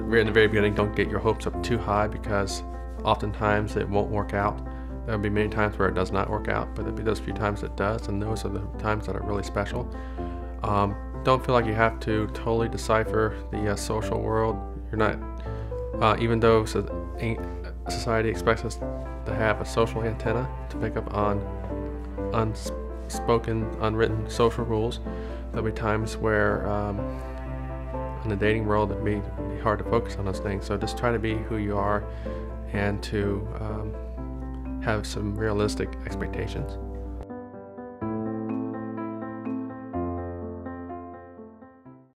in the very beginning, don't get your hopes up too high because oftentimes it won't work out. There'll be many times where it does not work out, but there'll be those few times it does, and those are the times that are really special. Um, don't feel like you have to totally decipher the uh, social world. You're not, uh, even though society expects us to have a social antenna to pick up on unspoken, unwritten social rules. There'll be times where um, in the dating world it'd be, be, hard to focus on those things. So just try to be who you are and to um, have some realistic expectations.